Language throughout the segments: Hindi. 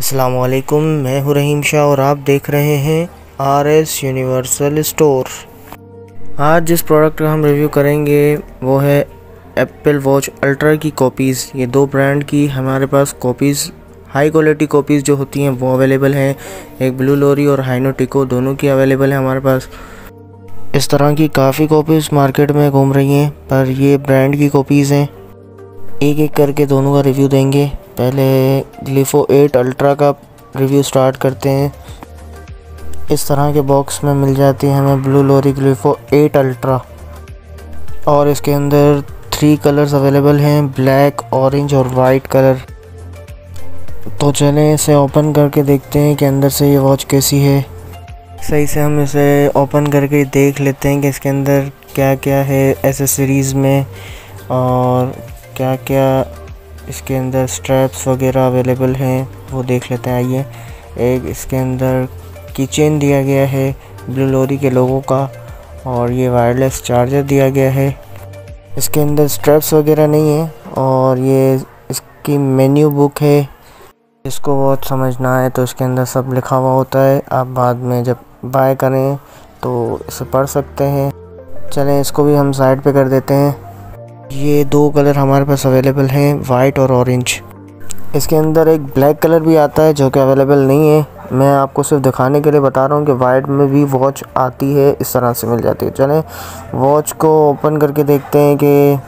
असलकुम मैं हूँ रहीम शाह और आप देख रहे हैं आर एस यूनिवर्सल स्टोर आज जिस प्रोडक्ट का हम रिव्यू करेंगे, वो है एप्पल वॉच अल्ट्रा की कॉपीज़ ये दो ब्रांड की हमारे पास कॉपीज़ हाई क्वालिटी कॉपीज़ जो होती हैं, वो अवेलेबल हैं। एक ब्लू लोरी और हाइनोटिको दोनों की अवेलेबल है हमारे पास। इस तरह की काफ़ी कॉपीज़ मार्केट में घूम रही हैं, पर ये ब्रांड की कॉपीज़ हैं। एक एक करके दोनों का रिव्यू देंगे। पहले ग्लिफो 8 अल्ट्रा का रिव्यू स्टार्ट करते हैं। इस तरह के बॉक्स में मिल जाती है हमें ब्लू लोरी ग्लिफो 8 अल्ट्रा और इसके अंदर थ्री कलर्स अवेलेबल हैं ब्लैक ऑरेंज और वाइट कलर तो चलें इसे ओपन करके देखते हैं कि अंदर से ये वॉच कैसी है। सही से हम इसे ओपन करके देख लेते हैं कि इसके अंदर क्या क्या है एसेसरीज़ में और क्या क्या इसके अंदर स्ट्रैप्स वगैरह अवेलेबल हैं, वो देख लेते हैं, आइए। एक इसके अंदर किचन दिया गया है ब्लू लोरी के लोगों का, और ये वायरलेस चार्जर दिया गया है। इसके अंदर स्ट्रैप्स वगैरह नहीं है, और ये इसकी मेन्यू बुक है। इसको बहुत समझना है तो इसके अंदर सब लिखा हुआ होता है। आप बाद में जब बाय करें तो इसे पढ़ सकते हैं। चलें, इसको भी हम साइड पे कर देते हैं। ये दो कलर हमारे पास अवेलेबल हैं वाइट और ऑरेंज इसके अंदर एक ब्लैक कलर भी आता है जो कि अवेलेबल नहीं है। मैं आपको सिर्फ़ दिखाने के लिए बता रहा हूँ कि वाइट में भी वॉच आती है, इस तरह से मिल जाती है। चलें वॉच को ओपन करके देखते हैं कि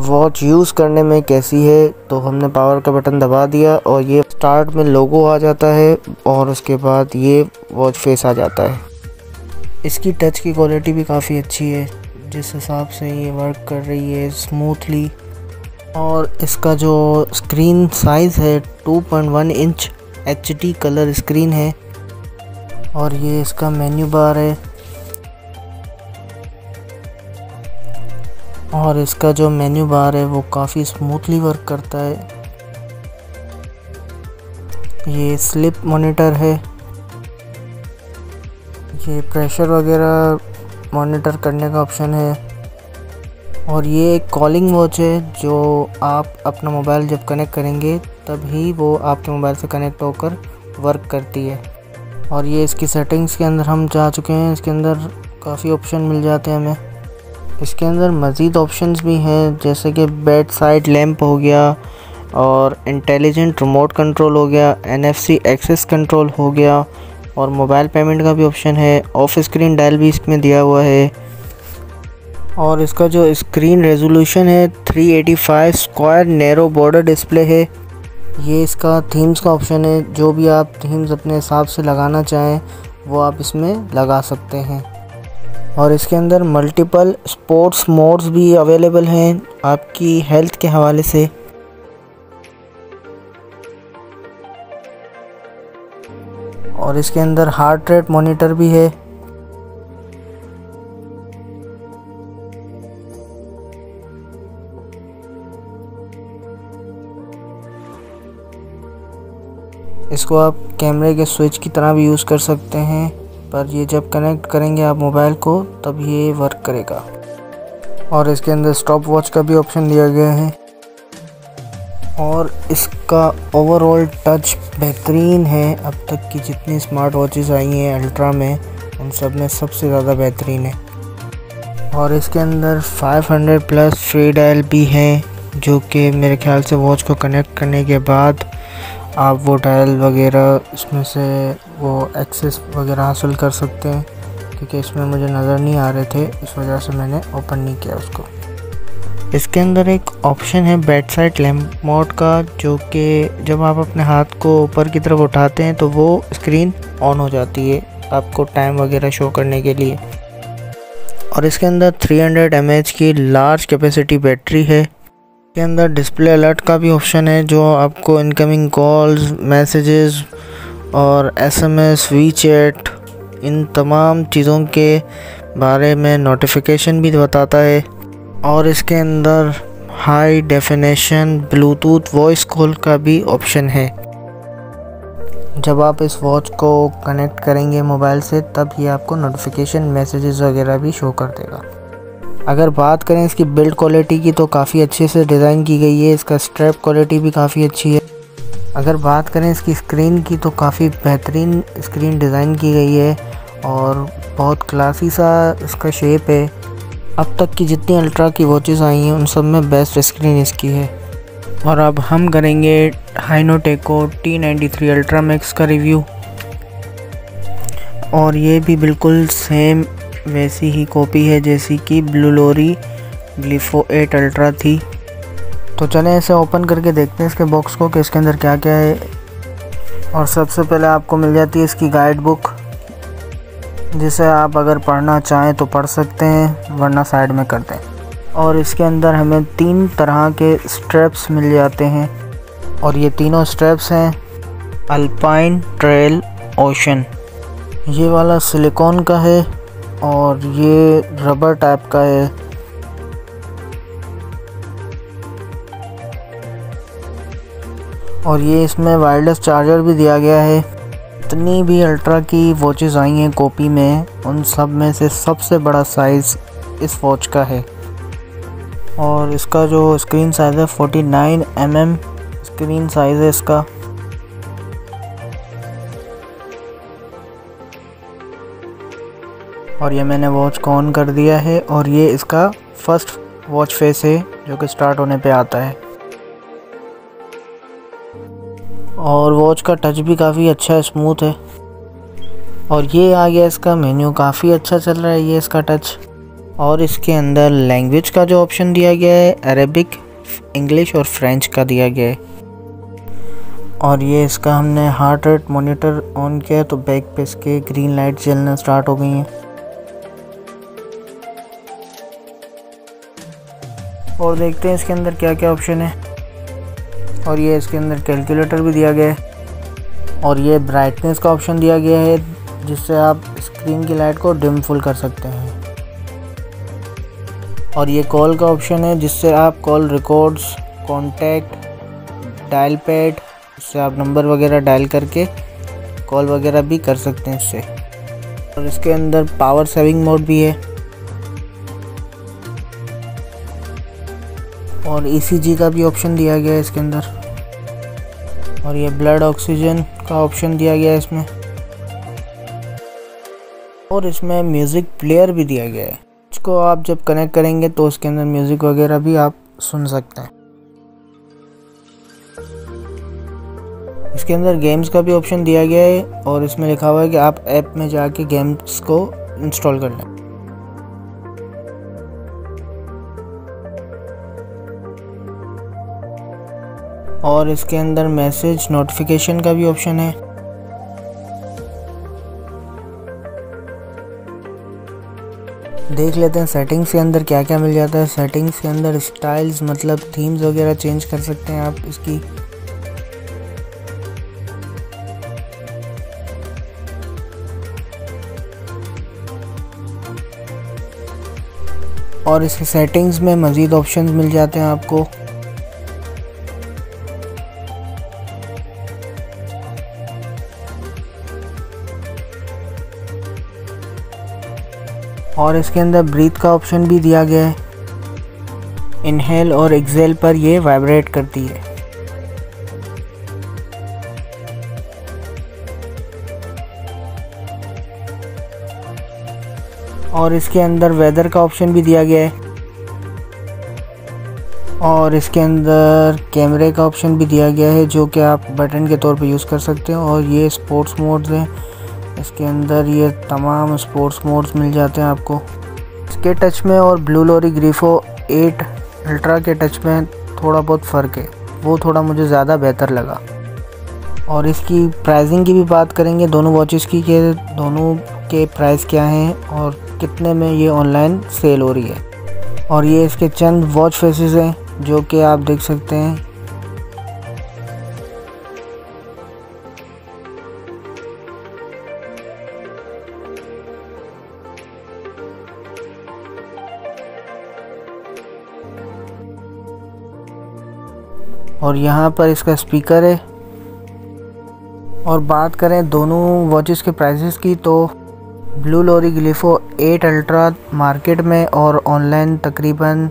वॉच यूज़ करने में कैसी है। तो हमने पावर का बटन दबा दिया और ये स्टार्ट में लोगो आ जाता है और उसके बाद ये वॉच फेस आ जाता है। इसकी टच की क्वालिटी भी काफ़ी अच्छी है। जिस हिसाब से ये वर्क कर रही है स्मूथली और इसका जो स्क्रीन साइज़ है 2.1 इंच एच कलर स्क्रीन है और ये इसका मेन्यू बार है और इसका जो मेन्यू बार है वो काफ़ी स्मूथली वर्क करता है। ये स्लिप मॉनिटर है। ये प्रेशर वगैरह मॉनिटर करने का ऑप्शन है। और ये एक कॉलिंग वॉच है, जो आप अपना मोबाइल जब कनेक्ट करेंगे, तभी वो आपके मोबाइल से कनेक्ट होकर वर्क करती है। और ये इसकी सेटिंग्स के अंदर हम जा चुके हैं। इसके अंदर काफ़ी ऑप्शन मिल जाते हैं हमें। इसके अंदर मज़ीद ऑप्शंस भी हैं, जैसे कि बेड साइड लैम्प हो गया, और इंटेलिजेंट रिमोट कंट्रोल हो गया एनएफसी एक्सेस कंट्रोल हो गया और मोबाइल पेमेंट का भी ऑप्शन है। ऑफ़ स्क्रीन डायल भी इसमें दिया हुआ है। और इसका जो स्क्रीन रेजोल्यूशन है 385 स्क्वायर नैरो बॉर्डर डिस्प्ले है। ये इसका थीम्स का ऑप्शन है। जो भी आप थीम्स अपने हिसाब से लगाना चाहें, वो आप इसमें लगा सकते हैं। और इसके अंदर मल्टीपल स्पोर्ट्स मोड्स भी अवेलेबल हैं आपकी हेल्थ के हवाले से। और इसके अंदर हार्ट रेट मॉनिटर भी है। इसको आप कैमरे के स्विच की तरह भी यूज़ कर सकते हैं, पर ये जब कनेक्ट करेंगे आप मोबाइल को, तब ये वर्क करेगा। और इसके अंदर स्टॉप वॉच का भी ऑप्शन दिया गया है। और इसका ओवरऑल टच बेहतरीन है। अब तक की जितनी स्मार्ट वॉचेस आई हैं अल्ट्रा में, उन सब में सबसे ज़्यादा बेहतरीन है। और इसके अंदर 500 प्लस फ्री डायल भी हैं, जो कि मेरे ख्याल से वॉच को कनेक्ट करने के बाद आप वो डायल वगैरह इसमें से वो एक्सेस वगैरह हासिल कर सकते हैं, क्योंकि इसमें मुझे नज़र नहीं आ रहे थे, इस वजह से मैंने ओपन नहीं किया उसको। इसके अंदर एक ऑप्शन है बेड साइड लैम्प मोड का, जो कि जब आप अपने हाथ को ऊपर की तरफ़ उठाते हैं तो वो स्क्रीन ऑन हो जाती है आपको टाइम वगैरह शो करने के लिए। और इसके अंदर 300 हंड्रेड की लार्ज कैपेसिटी बैटरी है। इसके अंदर डिस्प्ले अलर्ट का भी ऑप्शन है, जो आपको इनकमिंग कॉल्स मैसेजेस और एसएमएस वी चैट इन तमाम चीज़ों के बारे में नोटिफिकेशन भी बताता है। और इसके अंदर high definition Bluetooth voice call का भी ऑप्शन है। जब आप इस वॉच को कनेक्ट करेंगे मोबाइल से, तब ये आपको नोटिफिकेशन मैसेजेस वगैरह भी शो कर देगा। अगर बात करें इसकी बिल्ड क्वालिटी की तो काफ़ी अच्छे से डिज़ाइन की गई है। इसका स्ट्रैप क्वालिटी भी काफ़ी अच्छी है। अगर बात करें इसकी स्क्रीन की तो काफ़ी बेहतरीन स्क्रीन डिज़ाइन की गई है और बहुत क्लासी सा इसका शेप है। अब तक की जितनी अल्ट्रा की वॉचेस आई हैं, उन सब में बेस्ट स्क्रीन इसकी है। और अब हम करेंगे हाइनोटेको T ninety three ultra max का रिव्यू और ये भी बिल्कुल सेम वैसी ही कॉपी है, जैसी कि ब्लू लोरी ग्लिफो एट अल्ट्रा थी। तो चलें इसे ओपन करके देखते हैं इसके बॉक्स को, कि इसके अंदर क्या क्या है। और सबसे पहले आपको मिल जाती है इसकी गाइड बुक जिसे आप अगर पढ़ना चाहें तो पढ़ सकते हैं, वरना साइड में कर दें। और इसके अंदर हमें तीन तरह के स्ट्रेप्स मिल जाते हैं। और ये तीनों स्ट्रेप्स हैं, अल्पाइन, ट्रेल, ओशन। ये वाला सिलिकॉन का है और ये रबर टाइप का है। और ये इसमें वायरलेस चार्जर भी दिया गया है। जितनी भी अल्ट्रा की वॉचेस आई हैं कॉपी में, उन सब में से सबसे बड़ा साइज़ इस वॉच का है। और इसका जो स्क्रीन साइज़ है 49 नाइन mm स्क्रीन साइज़ है इसका। और ये मैंने वॉच को ऑन कर दिया है और ये इसका फ़र्स्ट वॉच फेस है, जो कि स्टार्ट होने पे आता है। और वॉच का टच भी काफ़ी अच्छा स्मूथ है। और ये आ गया इसका मेन्यू काफ़ी अच्छा चल रहा है ये इसका टच और इसके अंदर लैंग्वेज का जो ऑप्शन दिया गया है अरेबिक इंग्लिश और फ्रेंच का दिया गया है। और ये इसका हमने हार्ट रेट मोनीटर ऑन किया तो बैक पे इसके ग्रीन लाइट जलना स्टार्ट हो गई हैं। और देखते हैं इसके अंदर क्या क्या ऑप्शन है। और ये इसके अंदर कैलकुलेटर भी दिया गया है और ये ब्राइटनेस का ऑप्शन दिया गया है, जिससे आप स्क्रीन की लाइट को डिम फुल कर सकते हैं। और ये कॉल का ऑप्शन है, जिससे आप call records contact dial pad इससे आप नंबर वगैरह डायल करके कॉल वगैरह भी कर सकते हैं इससे। और इसके अंदर पावर सेविंग मोड भी है। और ईसीजी का भी ऑप्शन दिया गया है इसके अंदर। और ये ब्लड ऑक्सीजन का ऑप्शन दिया गया है इसमें। और इसमें म्यूज़िक प्लेयर भी दिया गया है। इसको आप जब कनेक्ट करेंगे तो उसके अंदर म्यूज़िक वगैरह भी आप सुन सकते हैं। इसके अंदर गेम्स का भी ऑप्शन दिया गया है और इसमें लिखा हुआ है कि आप ऐप में जाके गेम्स को इंस्टॉल कर लें। और इसके अंदर मैसेज नोटिफिकेशन का भी ऑप्शन है। देख लेते हैं सेटिंग्स के अंदर क्या क्या मिल जाता है। सेटिंग्स के अंदर स्टाइल्स मतलब थीम्स वगैरह चेंज कर सकते हैं आप इसकी। और इसके सेटिंग्स में मज़ीद ऑप्शंस मिल जाते हैं आपको। और इसके अंदर ब्रीथ का ऑप्शन भी दिया गया है। इनहेल और एक्सेल पर ये वाइब्रेट करती है। और इसके अंदर वेदर का ऑप्शन भी दिया गया है। और इसके अंदर कैमरे का ऑप्शन भी दिया गया है, जो कि आप बटन के तौर पर यूज़ कर सकते हैं। और ये स्पोर्ट्स मोड्स हैं। इसके अंदर ये तमाम स्पोर्ट्स मोड्स मिल जाते हैं आपको। इसके टच में और ब्लू लोरी ग्रीफो 8 अल्ट्रा के टच में थोड़ा बहुत फ़र्क है। वो थोड़ा मुझे ज़्यादा बेहतर लगा। और इसकी प्राइसिंग की भी बात करेंगे, दोनों वॉचेस की कि, दोनों के प्राइस क्या हैं और कितने में ये ऑनलाइन सेल हो रही है। और ये इसके चंद वॉच फेसेस हैं, जो कि आप देख सकते हैं। और यहाँ पर इसका स्पीकर है। और बात करें दोनों वॉचेस के प्राइसेस की तो ब्लू लोरी ग्लिफो 8 अल्ट्रा मार्केट में और ऑनलाइन तकरीबन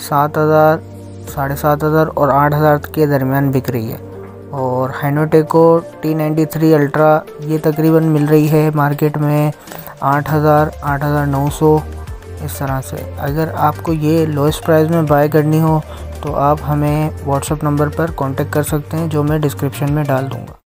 सात हज़ार, साढ़े सात हज़ार और आठ हज़ार के दरमियान बिक रही है। और हाइनोटेको टी नाइन्टी थ्री अल्ट्रा ये तकरीबन मिल रही है मार्केट में आठ हज़ार आठ हज़ार नौ सौ इस तरह से। अगर आपको ये लोएस्ट प्राइस में बाय करनी हो तो आप हमें व्हाट्सअप नंबर पर कांटेक्ट कर सकते हैं, जो मैं डिस्क्रिप्शन में डाल दूँगा।